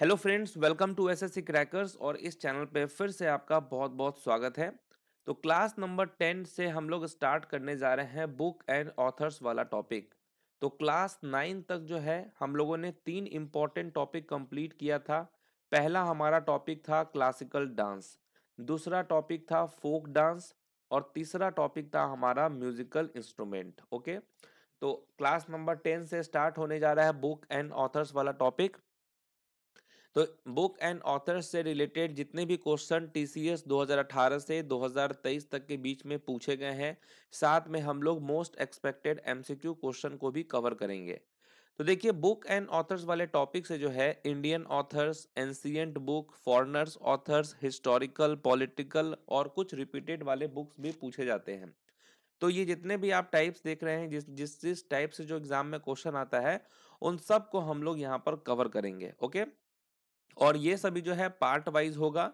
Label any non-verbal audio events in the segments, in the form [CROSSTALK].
Hello friends, welcome to SSC crackers और इस channel पे फिर से आपका बहुत बहुत स्वागत है। तो क्लास नंबर टेन से हम लोग स्टार्ट करने जा रहे हैं बुक एंड ऑथर्स वाला टॉपिक। तो क्लास नाइन तक जो है, हम लोगों ने तीन इंपॉर्टेंट टॉपिक कंप्लीट किया था। पहला हमारा टॉपिक था क्लासिकल डांस, दूसरा टॉपिक था फोक डांस और तीसरा टॉपिक था हमारा म्यूजिकल इंस्ट्रूमेंट, ओके? तो क्लास नंबर टेन से स्टार्ट होने जा रहा है बुक एंड ऑथर्स वाला टॉपिक। तो बुक एंड ऑथर से रिलेटेड जितने भी क्वेश्चन टीसीएस 2018 से 2023 तक के बीच में पूछे गए हैं, साथ में हम लोग मोस्ट एक्सपेक्टेड एमसीक्यू क्वेश्चन को भी कवर करेंगे। तो देखिए, बुक एंड ऑथर्स वाले टॉपिक से जो है, Indian authors ancient book, foreigners authors, historical, political और कुछ रिपीटेड वाले बुक्स भी पूछे जाते हैं। तो ये जितने भी आप टाइप्स देख रहे हैं, जिस जिस जिस टाइप से जो एग्ज़ाम में क्वेश्चन आता है, उन सबको हम लोग यहाँ पर कवर करेंगे, ओके? और ये सभी जो है पार्ट वाइज होगा।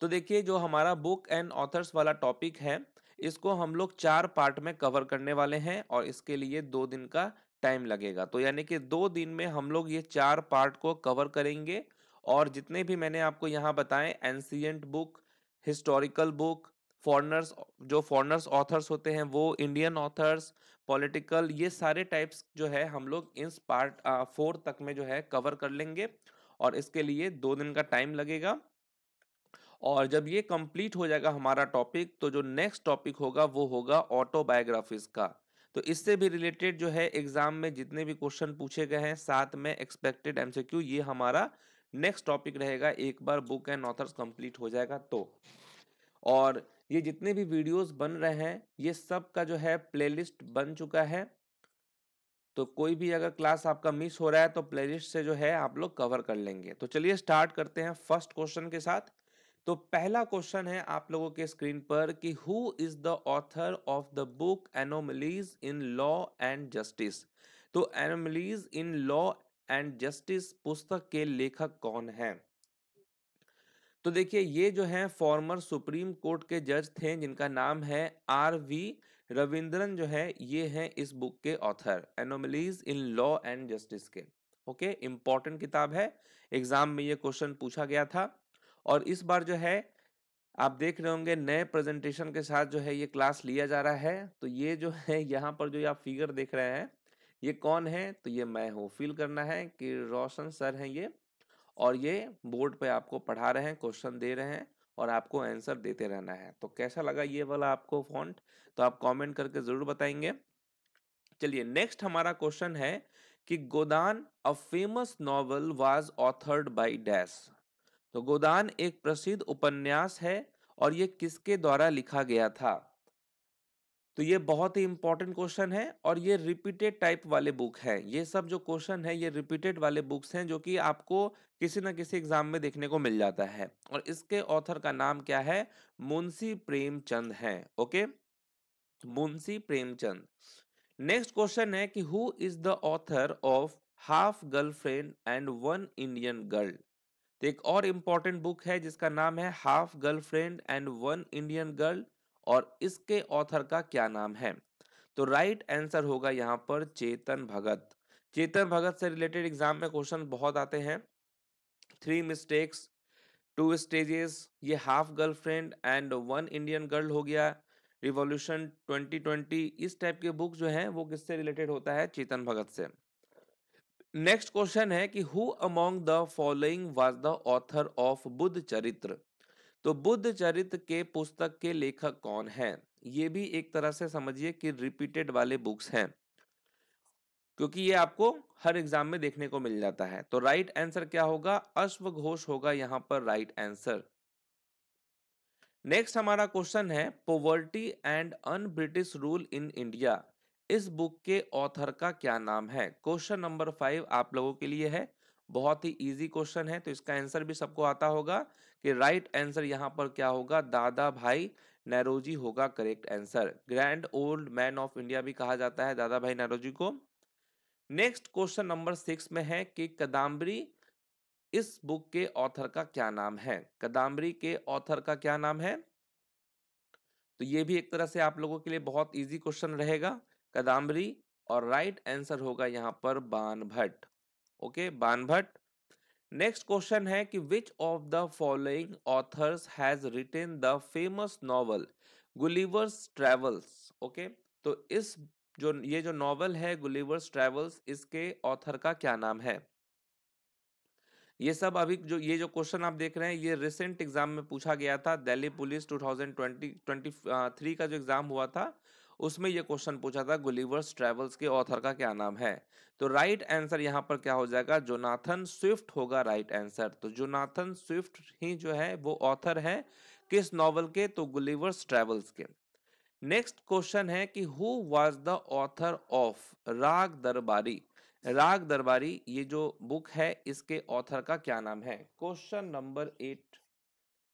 तो देखिए, जो हमारा बुक एंड ऑथर्स वाला टॉपिक है, इसको हम लोग चार पार्ट में कवर करने वाले हैं और इसके लिए दो दिन का टाइम लगेगा। तो यानी कि दो दिन में हम लोग ये चार पार्ट को कवर करेंगे और जितने भी मैंने आपको यहाँ बताए ancient book historical book foreigners जो फॉरनर्स ऑथर्स होते हैं वो इंडियन ऑथर्स पॉलिटिकल ये सारे टाइप्स जो है हम लोग इस पार्ट फोर तक में जो है कवर कर लेंगे। और इसके लिए दो दिन का टाइम लगेगा। और जब ये कंप्लीट हो जाएगा हमारा टॉपिक तो जो नेक्स्ट टॉपिक होगा, वो होगा ऑटोबायोग्राफीज का। तो इससे भी रिलेटेड जो है एग्ज़ाम में जितने भी क्वेश्चन पूछे गए हैं, साथ में एक्सपेक्टेड एमसीक्यू, ये हमारा नेक्स्ट टॉपिक रहेगा, एक बार बुक एंड ऑथर्स कंप्लीट हो जाएगा तो। और ये जितने भी वीडियोस बन रहे हैं, ये सब का जो है प्लेलिस्ट बन चुका है। तो कोई भी अगर क्लास आपका मिस हो रहा है तो प्लेलिस्ट से जो है आप लोग कवर कर लेंगे। तो चलिए स्टार्ट करते हैं फ़र्स्ट क्वेश्चन के साथ। तो पहला क्वेश्चन है आप लोगों के स्क्रीन पर कि who is the author of the book anomalies in law and justice तो anomalies in law and justice पुस्तक के लेखक कौन है? तो देखिए, ये जो है फॉर्मर सुप्रीम कोर्ट के जज थे, जिनका नाम है आर वी रविंद्रन जो है, ये है इस बुक के author, anomalies in law and justice के। ओके इंपॉर्टेंट किताब है, एग्ज़ाम में ये क्वेश्चन पूछा गया था। और इस बार जो है, आप देख रहे होंगे, नए प्रेजेंटेशन के साथ जो है, ये क्लास लिया जा रहा है। तो ये जो [LAUGHS] है, यहाँ पर जो आप फिगर देख रहे हैं, ये कौन है? तो ये मैं हूँ। फील करना है कि रोशन सर हैं ये। और ये बोर्ड पे आपको पढ़ा रहे हैं, क्वेश्चन दे रहे हैं। और आपको आंसर देते रहना है। तो कैसा लगा ये वाला आपको फॉन्ट? तो आप कमेंट करके ज़रूर बताएँगे। चलिए, नेक्स्ट हमारा क्वेश्चन है कि Godan a famous novel was authored by dash. तो गोदान एक प्रसिद्ध उपन्यास है और ये किसके द्वारा लिखा गया था? तो ये बहुत ही इंपॉर्टेंट क्वेश्चन है और ये रिपीटेड टाइप वाले बुक है। ये सब जो क्वेश्चन है, ये रिपीटेड वाले बुक्स हैं जो कि आपको किसी ना किसी एग्ज़ाम में देखने को मिल जाता है। और इसके ऑथर का नाम क्या है? मुंशी प्रेमचंद है, okay? Munshi Premchand. Next question है कि who is the author of half girlfriend and one Indian girl तो एक और इंपॉर्टेंट बुक है जिसका नाम है half girlfriend and one Indian girl और इसके ऑथर का क्या नाम है? तो राइट आंसर होगा यहाँ पर चेतन भगत। चेतन भगत से रिलेटेड एग्ज़ाम में क्वेश्चन बहुत आते हैं। थ्री मिस्टेक्स, टू स्टेजेस, ये half girlfriend and one Indian girl हो गया। रिवॉल्यूशन 2020 इस टाइप के बुक जो है वो किससे रिलेटेड होता है? चेतन भगत से। नेक्स्ट क्वेश्चन है कि who among the following was the author of Buddha Charitra? तो बुद्ध चरित्र के पुस्तक के लेखक कौन है? ये भी एक तरह से समझिए कि रिपीटेड वाले बुक्स हैं। क्योंकि ये आपको हर एग्ज़ाम में देखने को मिल जाता है। तो राइट आंसर क्या होगा? अश्व घोष होगा यहाँ पर राइट आंसर। नेक्स्ट हमारा क्वेश्चन है, poverty and un British rule in India. इस बुक के ऑथर का क्या नाम है? क्वेश्चन नंबर फाइव आप लोगों के लिए है। बहुत ही इजी क्वेश्चन है तो इसका आंसर भी सबको आता होगा कि राइट आंसर यहाँ पर क्या होगा? दादा भाई नैरोजी होगा correct answer grand old man of India भी कहा जाता है दादा भाई नैरोजी को। नेक्स्ट क्वेश्चन नंबर सिक्स में है कि कदाम्बरी इस बुक के ऑथर का क्या नाम है? कदाम्बरी के ऑथर का क्या नाम है? तो ये भी एक तरह से आप लोगों के लिए बहुत इजी क्वेश्चन रहेगा। कदाम्बरी और राइट आंसर होगा यहाँ पर Ban Bhatt okay Banbhatt next question है कि which of the following authors has written the famous novel Gulliver's travels okay तो इस जो, ये जो नॉवल है गुलिवर्स ट्रेवल्स इसके ऑथर का क्या नाम है? ये सब अभी जो, ये जो क्वेश्चन आप देख रहे हैं, ये रिसेंट एग्ज़ाम में पूछा गया था दिल्ली पुलिस 2020 23 का जो एग्ज़ाम हुआ था उसमें यह क्वेश्चन पूछा था गुलिवर्स ट्रेवल्स के ऑथर का क्या नाम है? तो राइट आंसर यहाँ पर क्या हो जाएगा? जोनाथन स्विफ्ट होगा राइट आंसर। तो जोनाथन स्विफ्ट ही जो है, वो ऑथर है किस नॉवल के? तो गुलिवर्स ट्रेवल्स के। नेक्स्ट क्वेश्चन है कि who was the author of Raag Darbari? Raag दरबारी, ये जो बुक है, इसके ऑथर का क्या नाम है? क्वेश्चन नंबर एट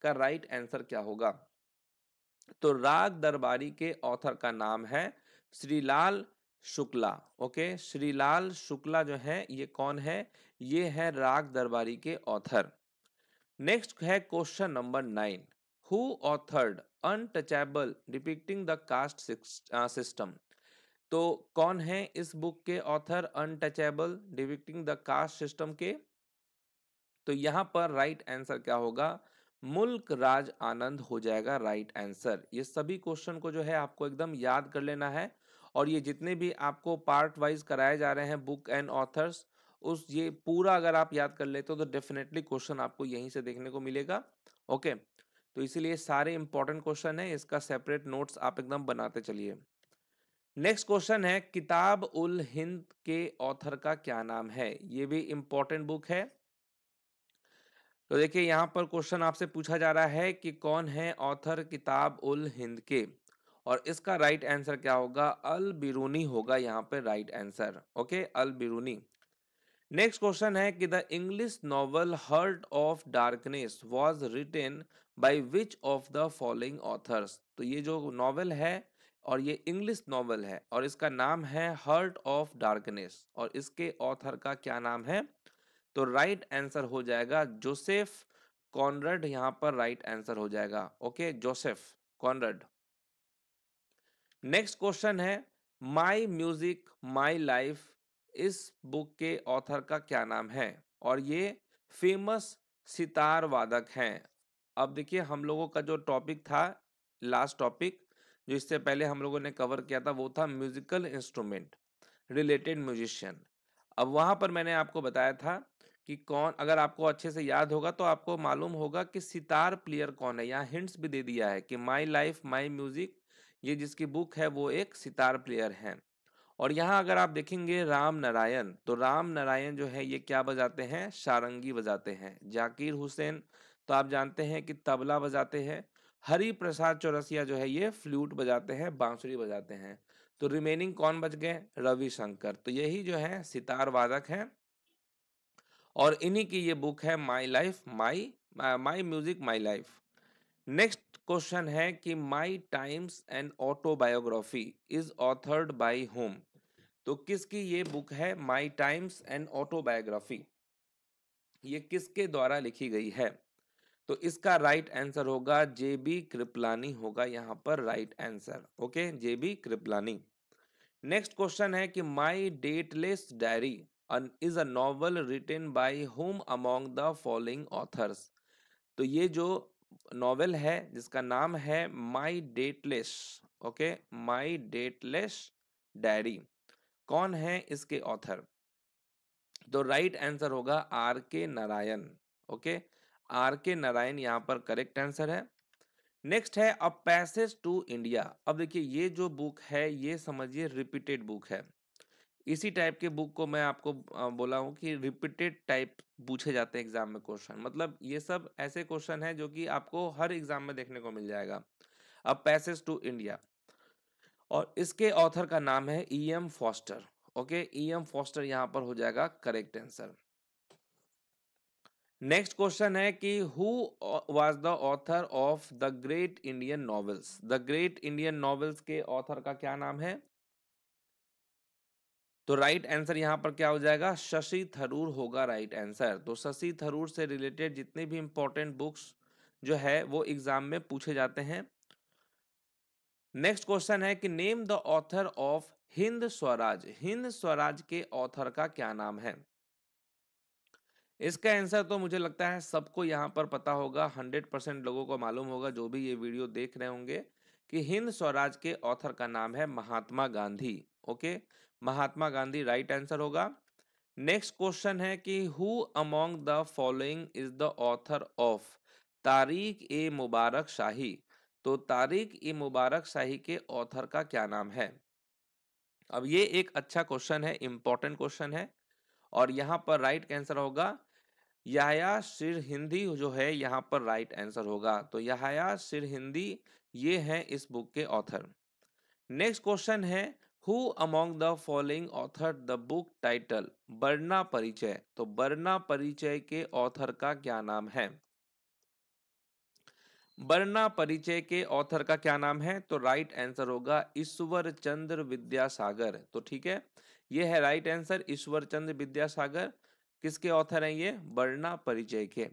का राइट right आंसर क्या होगा? तो राग दरबारी के ऑथर का नाम है श्रीलाल शुक्ला, ओके? श्रीलाल शुक्ला जो है, ये कौन है? ये है राग दरबारी के ऑथर। नेक्स्ट है question number nine. Who authored untouchable depicting the caste system तो कौन है इस बुक के author untouchable depicting the caste system के? तो यहाँ पर राइट right आंसर क्या होगा? मुल्क राज आनंद हो जाएगा राइट आंसर ये सभी क्वेश्चन को जो है आपको एकदम याद कर लेना है और ये जितने भी आपको पार्ट वाइज कराए जा रहे हैं बुक एंड ऑथर्स उस ये पूरा अगर आप याद कर लेते हो तो डेफिनेटली क्वेश्चन आपको यहीं से देखने को मिलेगा। ओके तो इसीलिए सारे इंपॉर्टेंट क्वेश्चन है, इसका सेपरेट नोट्स आप एकदम बनाते चलिए। नेक्स्ट क्वेश्चन है, किताब उल हिंद के ऑथर का क्या नाम है? ये भी इंपॉर्टेंट बुक है। तो देखिए, यहाँ पर क्वेश्चन आपसे पूछा जा रहा है कि कौन है ऑथर किताब उल हिंद के? और इसका राइट आंसर क्या होगा? अल बिरूनी होगा यहाँ पे right answer, okay? Al Biruni. Next question है कि the English novel heart of darkness was written by which of the following authors? तो ये जो नॉवल है और ये इंग्लिश नॉवल है और इसका नाम है हर्ट ऑफ़ डार्कनेस और इसके ऑथर का क्या नाम है? तो राइट आंसर हो जाएगा जोसेफ कॉनरड यहाँ पर राइट आंसर हो जाएगा। Okay Joseph Conrad next question है माई म्यूज़िक माई लाइफ इस बुक के ऑथर का क्या नाम है? और ये फ़ेमस सितार वादक हैं। अब देखिए, हम लोगों का जो टॉपिक था लास्ट टॉपिक जो इससे पहले हम लोगों ने कवर किया था, वो था म्यूजिकल इंस्ट्रूमेंट रिलेटेड म्यूजिशियन अब वहाँ पर मैंने आपको बताया था कि कौन, अगर आपको अच्छे से याद होगा तो आपको मालूम होगा कि सितार प्लेयर कौन है। यहाँ हिंट्स भी दे दिया है कि माई लाइफ माई म्यूज़िक, ये जिसकी बुक है वो एक सितार प्लेयर है। और यहाँ अगर आप देखेंगे राम नारायण तो राम नारायण जो है ये क्या बजाते हैं? सारंगी बजाते हैं। जाकिर हुसैन तो आप जानते हैं कि तबला बजाते हैं। हरि प्रसाद चौरसिया जो है, ये फ्लूट बजाते हैं, बांसुरी बजाते हैं। तो रिमेनिंग कौन बच गए? रविशंकर। तो यही जो है, सितार वादक हैं। और इन्हीं की ये बुक है my life my my music my life next question है कि my times and autobiography is authored by whom तो किसकी ये बुक है माई टाइम्स एंड ऑटोबायोग्राफी ये किसके द्वारा लिखी गई है? तो इसका राइट आंसर होगा जे बी कृपलानी होगा यहाँ पर right answer okay J B Kripalani next question है कि my dateless diary is a novel written by whom among the following authors तो ये जो नॉवेल है, जिसका नाम है my dateless okay my dateless diary कौन है इसके ऑथर तो राइट आंसर होगा आर के नारायण ओके आर के नारायण यहाँ पर करेक्ट आंसर है। नेक्स्ट है अ पैसेज टू इंडिया अब देखिए, ये जो बुक है, ये समझिए रिपीटेड बुक है। इसी टाइप के बुक को मैं आपको बोला हूँ कि रिपीटेड टाइप पूछे जाते हैं एग्ज़ाम में क्वेश्चन मतलब ये सब ऐसे क्वेश्चन है जो कि आपको हर एग्ज़ाम में देखने को मिल जाएगा। अ पैसेज टू इंडिया और इसके ऑथर का नाम है E M Forster okay E M Forster यहाँ पर हो जाएगा करेक्ट आंसर नेक्स्ट क्वेश्चन है कि who was the author of the great Indian novels the great Indian novels के ऑथर का क्या नाम है? तो राइट आंसर यहाँ पर क्या हो जाएगा? शशि थरूर होगा राइट आंसर तो शशि थरूर से रिलेटेड जितने भी इंपॉर्टेंट बुक्स जो है, वो एग्ज़ाम में पूछे जाते हैं। नेक्स्ट क्वेश्चन है कि name the author of Hind Swaraj? Hind Swaraj के ऑथर का क्या नाम है? इसका आंसर तो मुझे लगता है सबको यहाँ पर पता होगा, हंड्रेड परसेंट लोगों को मालूम होगा, जो भी ये वीडियो देख रहे होंगे, कि हिंद स्वराज के ऑथर का नाम है Mahatma Gandhi, okay? Mahatma Gandhi right answer होगा। नेक्स्ट क्वेश्चन है कि who among the following is the author of Tarikh e Mubarak शाही? तो तारीख ए मुबारक शाही के ऑथर का क्या नाम है? अब ये एक अच्छा क्वेश्चन है इंपॉर्टेंट क्वेश्चन है, और यहाँ पर राइट right आंसर होगा यहाया सिर हिंदी जो है, यहाँ पर राइट आंसर होगा। तो यहाया सिर हिंदी, ये है इस बुक के ऑथर। नेक्स्ट क्वेश्चन है, who among the following author the book title? Barna Parichay. तो बर्ना परिचय के ऑथर का क्या नाम है? बर्ना परिचय के ऑथर का क्या नाम है? तो राइट आंसर होगा ईश्वर चंद्र विद्यासागर। तो ठीक है यह है राइट आंसर ईश्वर चंद्र विद्यासागर। किसके ऑथर हैं ये? वर्णा परिचय के।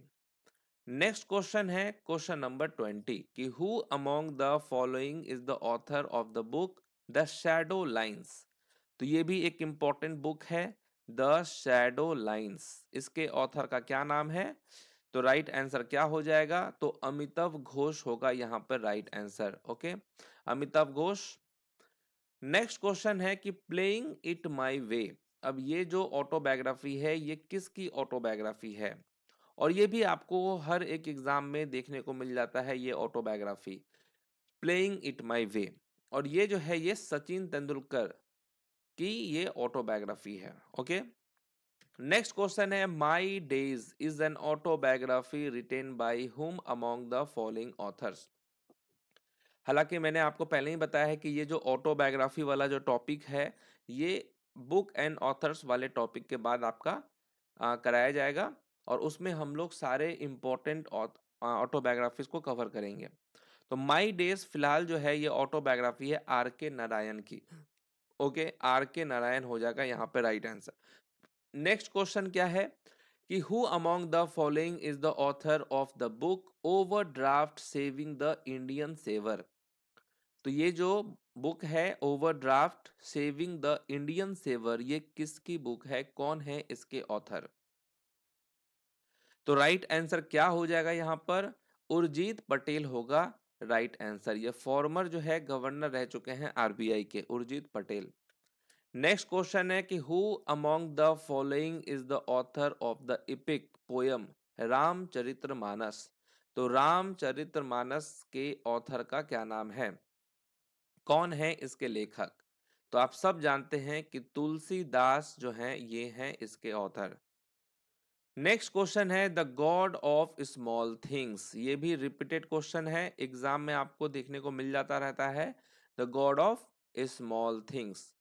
नेक्स्ट क्वेश्चन है, क्वेश्चन नंबर ट्वेंटी, कि who among the following is the author of the book the shadow lines तो ये भी एक इंपॉर्टेंट बुक है द शैडो लाइन्स इसके ऑथर का क्या नाम है? तो राइट right आंसर क्या हो जाएगा? तो अमिताभ घोष होगा यहाँ पर right answer okay Amitav Ghosh. Next question है कि प्लेइंग इट माई वे अब ये जो ऑटोबायोग्राफी है, ये किसकी ऑटोबायोग्राफी है? और ये भी आपको हर एक एग्ज़ाम में देखने को मिल जाता है ये autobiography playing it my way और ये जो है, ये सचिन तेंदुलकर की ये ऑटोबायोग्राफी है ओके नेक्स्ट क्वेश्चन है my days is an autobiography written by whom among the following authors हालाँकि मैंने आपको पहले ही बताया है कि ये जो ऑटोबायोग्राफी वाला जो टॉपिक है, ये बुक एंड ऑथर्स वाले टॉपिक के बाद आपका आ, कराया जाएगा और उसमें हम लोग सारे इम्पोर्टेंट ऑटोबायोग्राफीज को कवर करेंगे। तो माई डेज़ फ़िलहाल जो है ये ऑटोबायोग्राफी है आर के नारायण की। ओके? आर के नारायण हो जाएगा यहाँ पे राइट आंसर। नेक्स्ट क्वेश्चन क्या है? कि who among the following is the author of the book overdraft saving the Indian saver? तो ये जो बुक है overdraft saving the Indian saver, ये किसकी बुक है? कौन है इसके ऑथर? तो राइट आंसर क्या हो जाएगा यहाँ पर? उर्जीत पटेल होगा राइट आंसर। ये फॉर्मर जो है गवर्नर रह चुके हैं आरबीआई के, उर्जीत पटेल। नेक्स्ट क्वेश्चन है कि who among the following is the author of the epic poem Ramcharitmanas तो रामचरित्र मानस के ऑथर का क्या नाम है? कौन है इसके लेखक? तो आप सब जानते हैं कि तुलसीदास जो हैं, ये हैं इसके ऑथर नेक्स्ट क्वेश्चन है the god of small things ये भी रिपीटेड क्वेश्चन है एग्ज़ाम में आपको देखने को मिल जाता रहता है the god of small things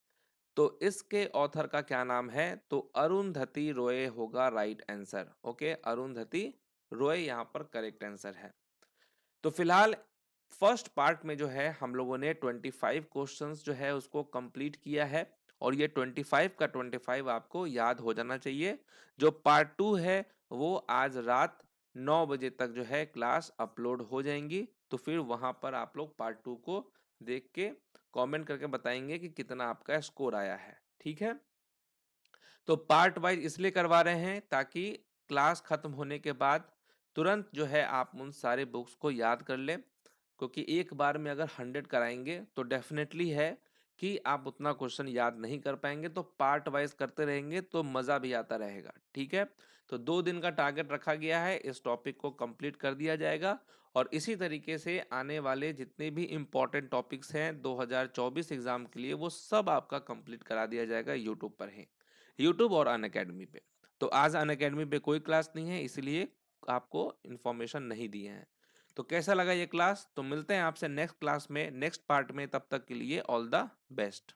तो इसके ऑथर का क्या नाम है? तो अरुंधति रोय होगा right answer okay Arundhati Roy यहाँ पर करेक्ट आंसर है। तो फ़िलहाल फ़र्स्ट पार्ट में जो है, हम लोगों ने 25 क्वेश्चंस जो है, उसको कंप्लीट किया है और ये 25 का 25 आपको याद हो जाना चाहिए। जो पार्ट टू है, वो आज रात 9 बजे तक जो है क्लास अपलोड हो जाएँगी। तो फिर वहाँ पर आप लोग पार्ट टू को देख के कमेंट करके बताएँगे कि कितना आपका स्कोर आया है। ठीक है? तो पार्ट वाइज इसलिए करवा रहे हैं ताकि क्लास खत्म होने के बाद तुरंत जो है आप उन सारे बुक्स को याद कर लें। क्योंकि एक बार में अगर हंड्रेड कराएँगे तो डेफिनेटली है कि आप उतना क्वेश्चन याद नहीं कर पाएँगे तो पार्ट वाइज करते रहेंगे तो मज़ा भी आता रहेगा, ठीक है? तो दो दिन का टारगेट रखा गया है, इस टॉपिक को कंप्लीट कर दिया जाएगा और इसी तरीके से आने वाले जितने भी इम्पोर्टेंट टॉपिक्स हैं 2024 एग्ज़ाम के लिए, वो सब आपका कंप्लीट करा दिया जाएगा यूट्यूब पर ही, यूट्यूब और अन अकेडमी पे। तो आज अन अकेडमी कोई क्लास नहीं है, इसलिए आपको इन्फॉर्मेशन नहीं दिए हैं। तो कैसा लगा ये क्लास? तो मिलते हैं आपसे नेक्स्ट क्लास में, नेक्स्ट पार्ट में, तब तक के लिए ऑल द बेस्ट।